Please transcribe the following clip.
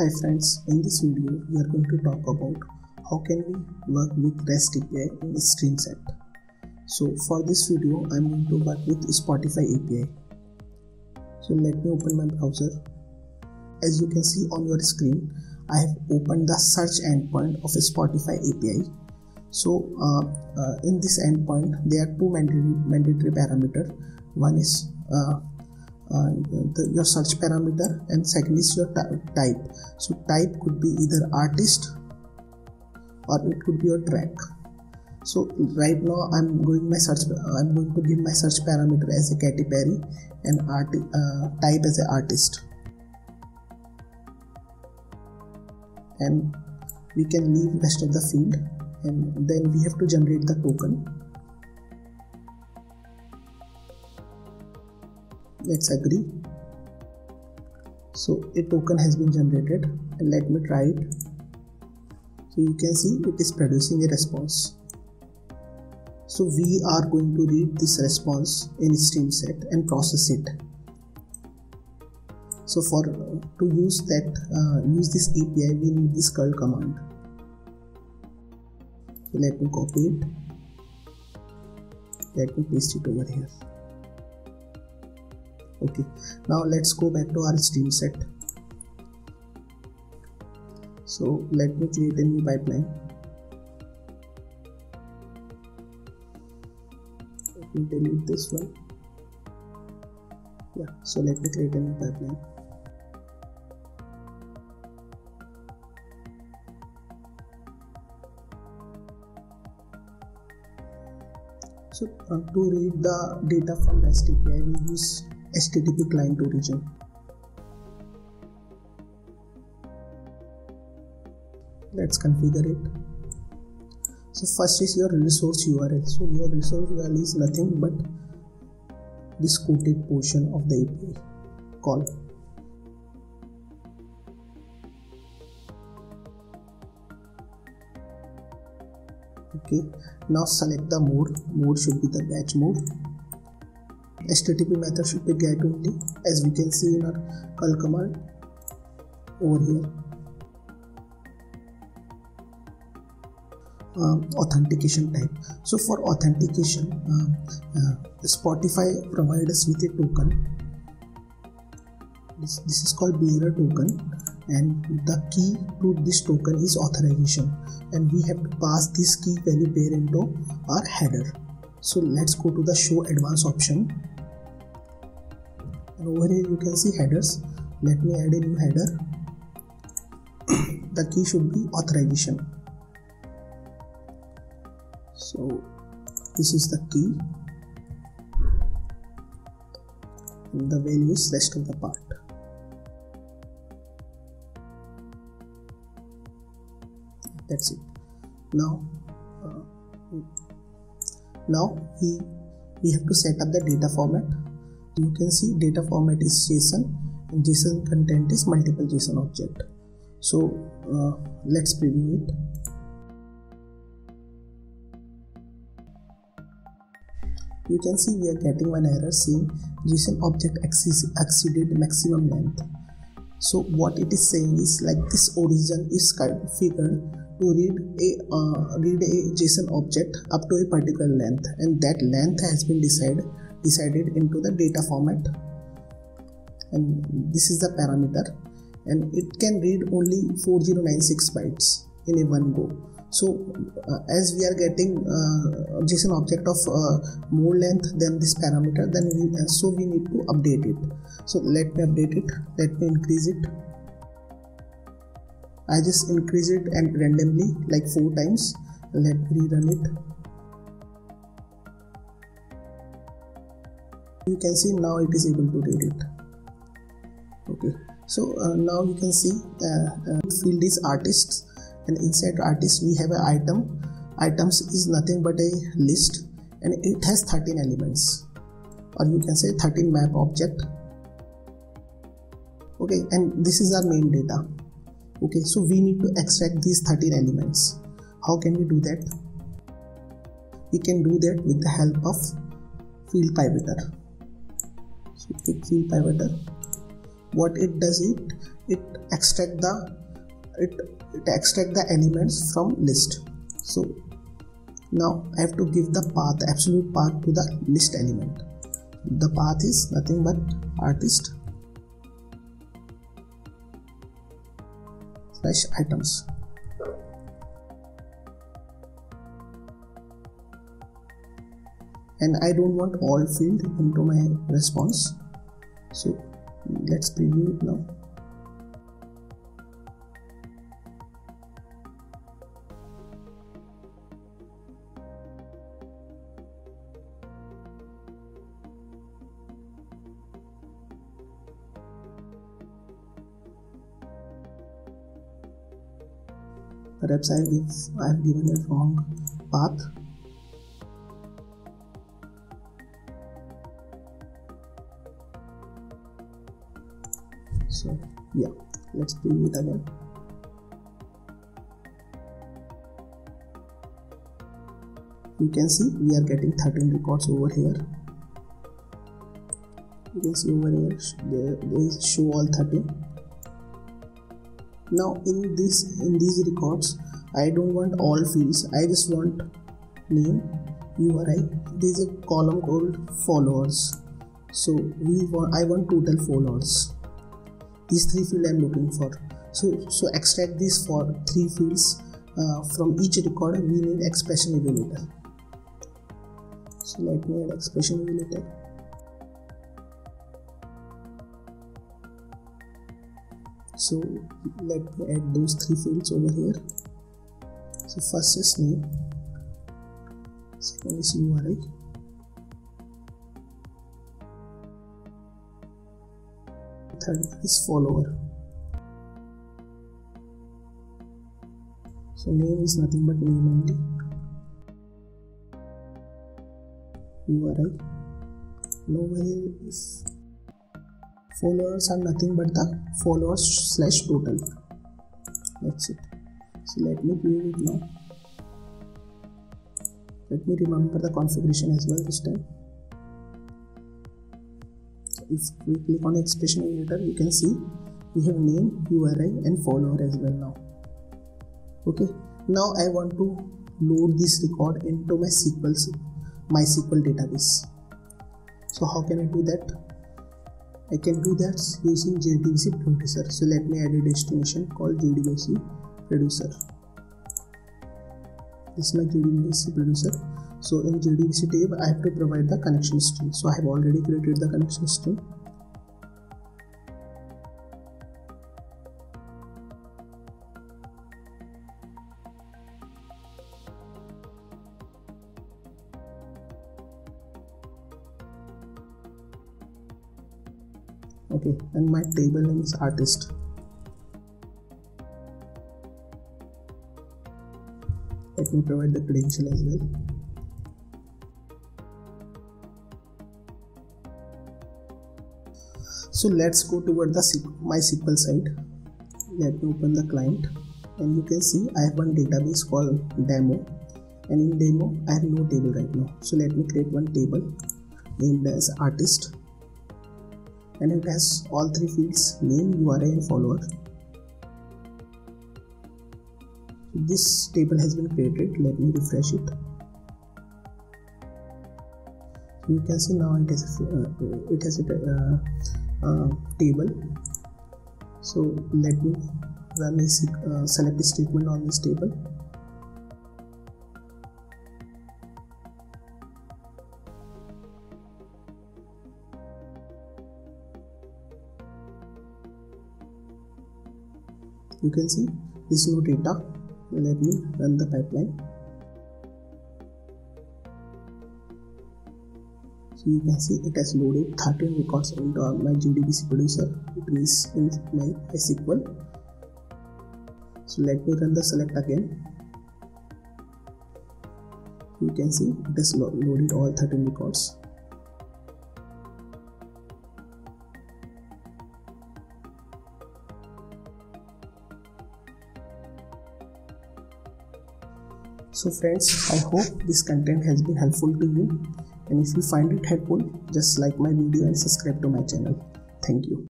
Hi friends, in this video we are going to talk about how can we work with REST API in StreamSet. So for this video I am going to work with Spotify API. So let me open my browser. As you can see on your screen, I have opened the search endpoint of Spotify API. So uh, uh, in this endpoint there are two mandatory, mandatory parameters. One is uh, uh, the, your search parameter and second is your type. So type could be either artist or it could be your track. So right now i'm going my search i'm going to give my search parameter as a Katy Perry and art, uh, type as a artist. And we can leave rest of the field and then we have to generate the token let's agree. So a token has been generated and let me try it. So you can see it is producing a response. So we are going to read this response in StreamSet and process it. So for to use that uh, use this API we need this curl command. So let me copy it. Let me paste it over here okay. Now let's go back to our StreamSet so let me create a new pipeline. Let me delete this one. Yeah so let me create a new pipeline. So uh, to read the data from REST API we use HTTP client origin. Let's configure it. So first is your resource URL. So your resource URL is nothing but this quoted portion of the API call. Okay, now select the mode. Mode should be the batch mode http method should be get only as we can see in our curl command over here. Um, authentication type. So for authentication um, uh, spotify provides us with a token. This, this is called bearer token and the key to this token is authorization. And we have to pass this key value pair into our header. So let's go to the show advanced option and over here you can see headers. Let me add a new header. The key should be authorization. So this is the key. And the value is rest of the part. That's it. Now uh, now we we have to set up the data format you can see data format is json. And json content is multiple json object. So uh, let's preview it. You can see we are getting one error saying json object exceeded maximum length. So what it is saying is like this origin is configured to read a uh, read a json object up to a particular length. And that length has been decided decided into the data format. And this is the parameter. And it can read only 4096 bytes in a one go. So uh, as we are getting uh, json object of uh, more length than this parameter then we uh, so we need to update it. So let me update it. Let me increase it. I just increase it and randomly like four times let me rerun it you can see now it is able to read it. Okay. So uh, now you can see uh, uh, field is artists and inside artists we have an item. Items is nothing but a list and it has 13 elements. Or you can say 13 map object. Okay and this is our main data. Okay so we need to extract these 13 elements. How can we do that? We can do that with the help of field pivoter so click field pivoter what it does it it extract the it, it extract the elements from list. So now I have to give the path absolute path to the list element. The path is nothing but artist slash items and I don't want all field into my response. So let's preview it now. Perhaps I give I have given a wrong path so yeah let's preview it again. You can see we are getting 13 records over here. You can see over here they, show all 13 now in this in these records i don't want all fields i just want name uri there is a column called followers. So we want i want total followers these three fields i'm looking for. So so extract these for three fields uh, from each record we need expression evaluator so let me add expression evaluator so let me add those three fields over here. So first is name second is URI third is follower so name is nothing but name only. URI nowhere is followers are nothing but the followers slash total. That's it. So let me view it now. Let me remember the configuration as well this time if we click on expression editor you can see we have name URI and follower as well now okay now I want to load this record into my SQL MySQL database so how can I do that I can do that using JDBC producer. So let me add a destination called JDBC producer. This is my JDBC producer. So in JDBC tab, I have to provide the connection string. So I have already created the connection string. okay and my table name is artist let me provide the credential as well so let's go toward the MySQL side let me open the client. And you can see I have one database called demo. And in demo I have no table right now. So let me create one table named as artist. And it has all three fields name URI and follower. This table has been created. Let me refresh it you can see now it has a, uh, it has a uh, uh, table. So let me run a uh, select statement on this table. You can see this no data. Let me run the pipeline so you can see it has loaded 13 records into my JDBC producer it means in my SQL. so let me run the select again. You can see it has loaded all 13 records. So friends i hope this content has been helpful to you and if you find it helpful just like my video and subscribe to my channel. Thank you